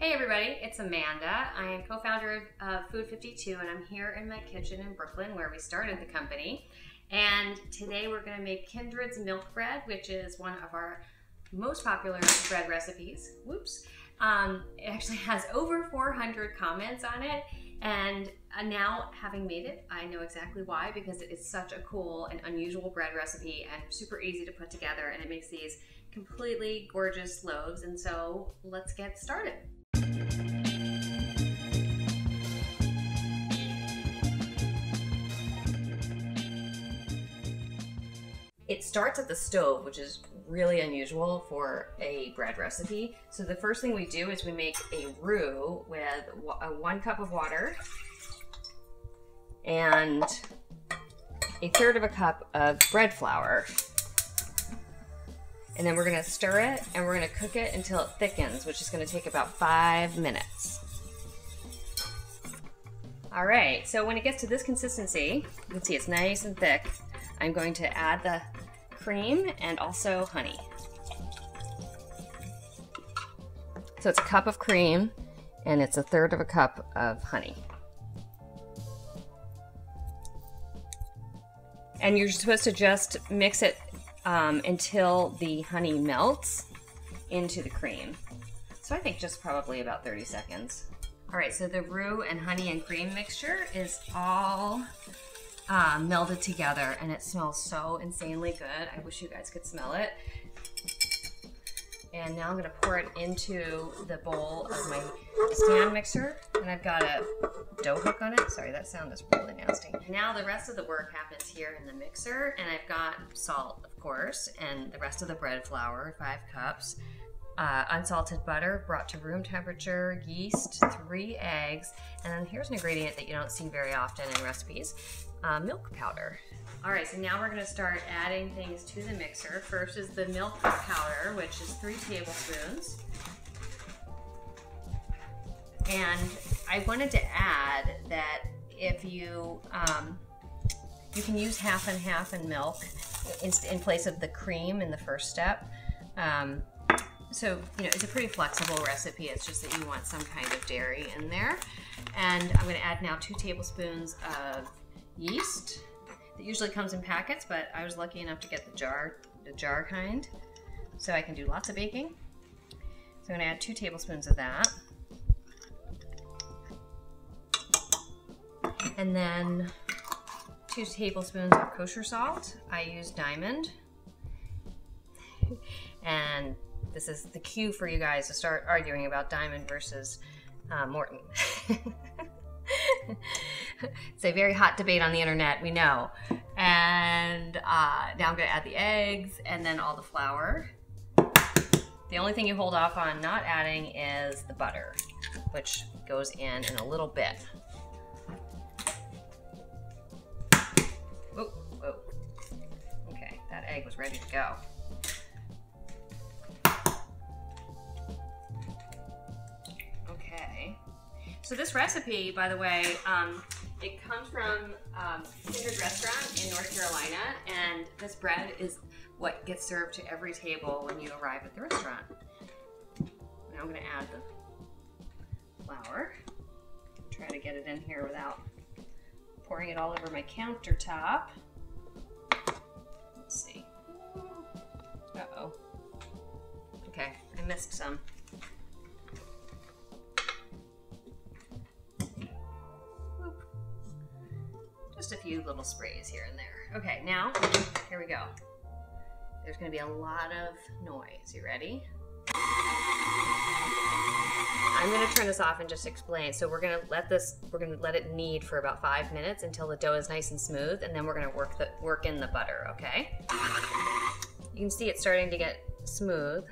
Hey everybody, it's Amanda. I am co-founder of Food 52 and I'm here in my kitchen in Brooklyn where we started the company. And today we're gonna make Kindred's Milk Bread, which is one of our most popular bread recipes. Whoops. Um, it actually has over 400 comments on it. And uh, now, having made it, I know exactly why because it is such a cool and unusual bread recipe and super easy to put together. And it makes these completely gorgeous loaves. And so let's get started. It starts at the stove, which is really unusual for a bread recipe. So the first thing we do is we make a roux with a uh, one cup of water and a third of a cup of bread flour. And then we're gonna stir it and we're gonna cook it until it thickens, which is gonna take about five minutes. All right, so when it gets to this consistency, you can see it's nice and thick. I'm going to add the cream and also honey. So it's a cup of cream and it's a third of a cup of honey. And you're supposed to just mix it um, until the honey melts into the cream. So I think just probably about 30 seconds. All right, so the roux and honey and cream mixture is all uh, melded together and it smells so insanely good. I wish you guys could smell it. And now I'm gonna pour it into the bowl of my stand mixer. And I've got a dough hook on it. Sorry, that sound is really nasty. Now the rest of the work happens here in the mixer. And I've got salt, of course, and the rest of the bread flour, five cups. Uh, unsalted butter brought to room temperature, yeast, three eggs, and then here's an ingredient that you don't see very often in recipes, uh, milk powder. All right, so now we're gonna start adding things to the mixer. First is the milk powder, which is three tablespoons. And I wanted to add that if you, um, you can use half and half in milk in, in, place of the cream in the first step. Um, so, you know, it's a pretty flexible recipe. It's just that you want some kind of dairy in there. And I'm gonna add now two tablespoons of yeast. It usually comes in packets, but I was lucky enough to get the jar, the jar kind, so I can do lots of baking. So I'm gonna add two tablespoons of that. And then two tablespoons of kosher salt. I use diamond. and this is the cue for you guys to start arguing about diamond versus uh, Morton. it's a very hot debate on the internet, we know. And uh, now I'm gonna add the eggs and then all the flour. The only thing you hold off on not adding is the butter, which goes in in a little bit. Oh, oh. Okay, that egg was ready to go. Okay. So this recipe, by the way, um, it comes from um, Kindred Restaurant in North Carolina, and this bread is what gets served to every table when you arrive at the restaurant. Now I'm going to add the flour. Try to get it in here without pouring it all over my countertop. Let's see. Uh-oh. Okay, I missed some. Little sprays here and there. Okay, now, here we go. There's gonna be a lot of noise. You ready? I'm gonna turn this off and just explain. So we're gonna let this, we're gonna let it knead for about five minutes until the dough is nice and smooth, and then we're gonna work the work in the butter, okay? You can see it's starting to get smooth,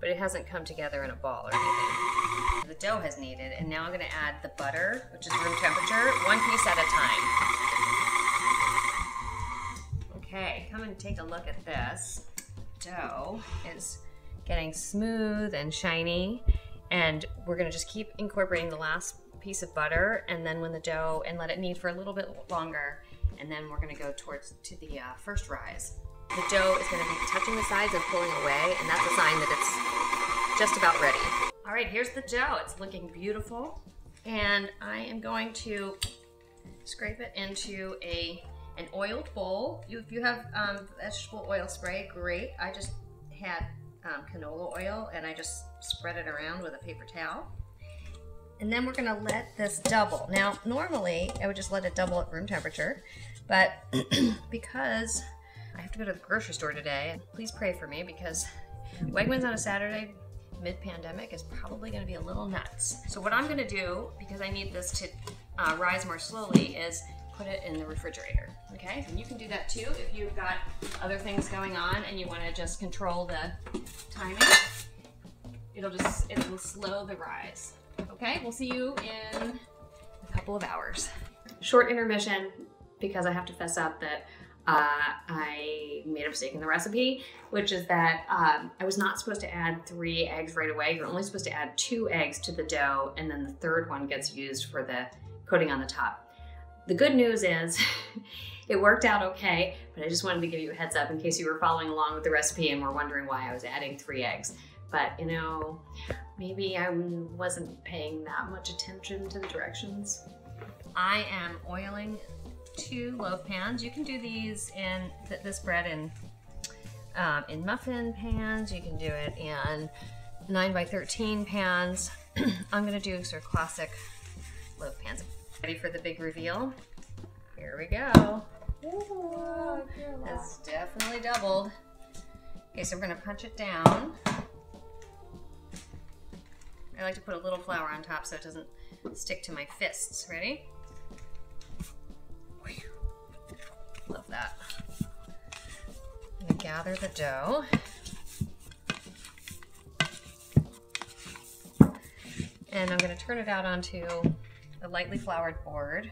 but it hasn't come together in a ball or anything. The dough has kneaded, and now I'm gonna add the butter, which is room temperature, one piece at a time. And take a look at this. Dough is getting smooth and shiny, and we're gonna just keep incorporating the last piece of butter, and then when the dough, and let it knead for a little bit longer, and then we're gonna go towards to the uh, first rise. The dough is gonna be touching the sides and pulling away, and that's a sign that it's just about ready. All right, here's the dough. It's looking beautiful. And I am going to scrape it into a an oiled bowl. If you have um, vegetable oil spray, great. I just had um, canola oil and I just spread it around with a paper towel. And then we're gonna let this double. Now, normally I would just let it double at room temperature, but because I have to go to the grocery store today, please pray for me because Wegmans on a Saturday mid-pandemic is probably gonna be a little nuts. So what I'm gonna do, because I need this to uh, rise more slowly, is put it in the refrigerator, okay? And you can do that too if you've got other things going on and you wanna just control the timing. It'll just, it will slow the rise. Okay, we'll see you in a couple of hours. Short intermission because I have to fess up that uh, I made a mistake in the recipe, which is that um, I was not supposed to add three eggs right away. You're only supposed to add two eggs to the dough, and then the third one gets used for the coating on the top. The good news is it worked out okay, but I just wanted to give you a heads up in case you were following along with the recipe and were wondering why I was adding three eggs. But you know, maybe I wasn't paying that much attention to the directions. I am oiling two loaf pans. You can do these in th this bread in um, in muffin pans. You can do it in 9 by 13 pans. I'm gonna do sort of classic loaf pans. Ready for the big reveal? Here we go. Ooh, that's definitely doubled. Okay, so we're gonna punch it down. I like to put a little flour on top so it doesn't stick to my fists. Ready? Love that. I'm gonna gather the dough. And I'm gonna turn it out onto a lightly floured board.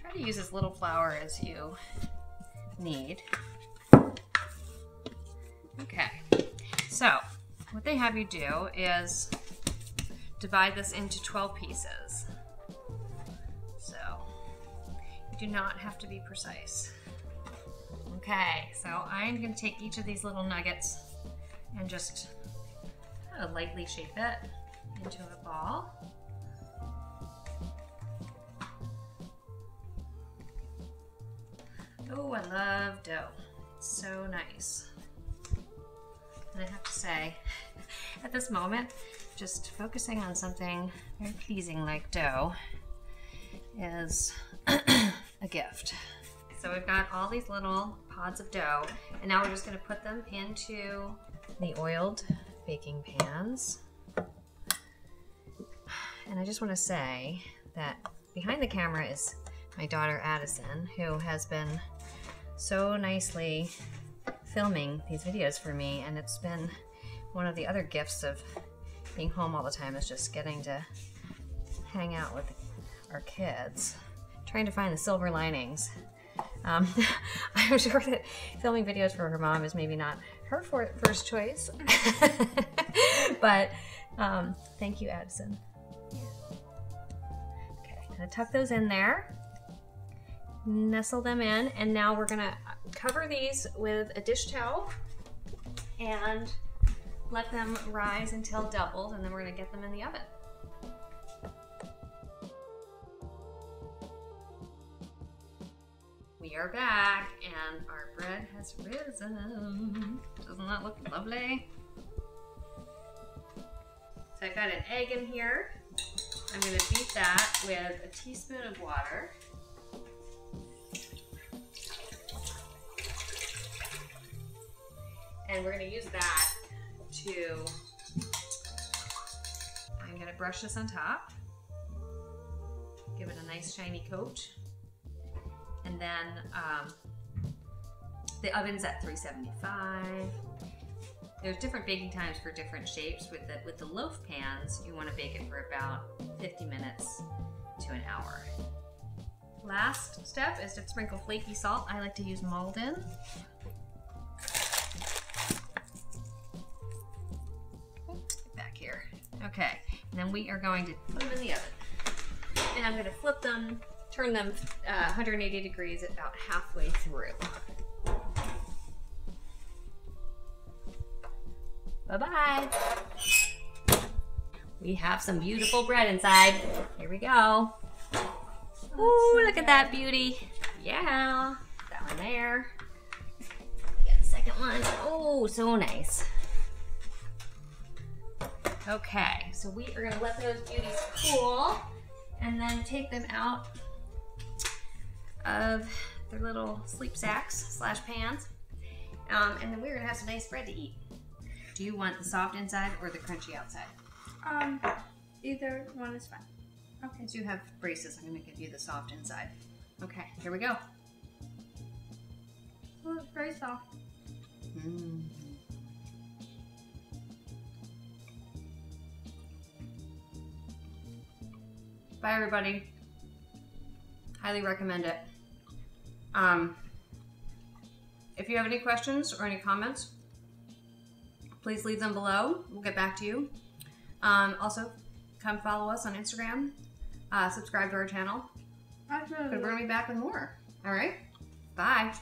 Try to use as little flour as you need. Okay, so what they have you do is divide this into 12 pieces. So you do not have to be precise. Okay, so I'm gonna take each of these little nuggets and just lightly shape it into a ball. Oh, I love dough. It's so nice. And I have to say, at this moment, just focusing on something very pleasing like dough is a gift. So we've got all these little pods of dough, and now we're just gonna put them into the oiled baking pans. And I just wanna say that behind the camera is my daughter Addison, who has been so nicely filming these videos for me, and it's been one of the other gifts of being home all the time is just getting to hang out with our kids, trying to find the silver linings. Um, I'm sure that filming videos for her mom is maybe not her first choice, but um, thank you, Addison. Okay, gonna tuck those in there, nestle them in, and now we're gonna cover these with a dish towel and let them rise until doubled, and then we're gonna get them in the oven. We are back, and our bread has risen. Doesn't that look lovely? So I've got an egg in here. I'm gonna beat that with a teaspoon of water. And we're gonna use that to, I'm gonna brush this on top, give it a nice shiny coat, and then um, the oven's at 375. There's different baking times for different shapes. With the, with the loaf pans, you wanna bake it for about 50 minutes to an hour. Last step is to sprinkle flaky salt. I like to use Maldon. Okay, and then we are going to put them in the oven. And I'm gonna flip them, turn them uh, 180 degrees about halfway through. Bye-bye. we have some beautiful bread inside. Here we go. Ooh, look at that beauty. Yeah, that one there. Get the second one. Oh, so nice. Okay, so we are gonna let those beauties cool and then take them out of their little sleep sacks slash pans. Um, and then we're gonna have some nice bread to eat. Do you want the soft inside or the crunchy outside? Um, either one is fine. Okay, since you have braces, I'm gonna give you the soft inside. Okay, here we go. Oh, it's very soft. Mm. Bye, everybody. Highly recommend it. Um, if you have any questions or any comments, please leave them below. We'll get back to you. Um, also, come follow us on Instagram. Uh, subscribe to our channel. Really But gonna be back with more. All right. Bye.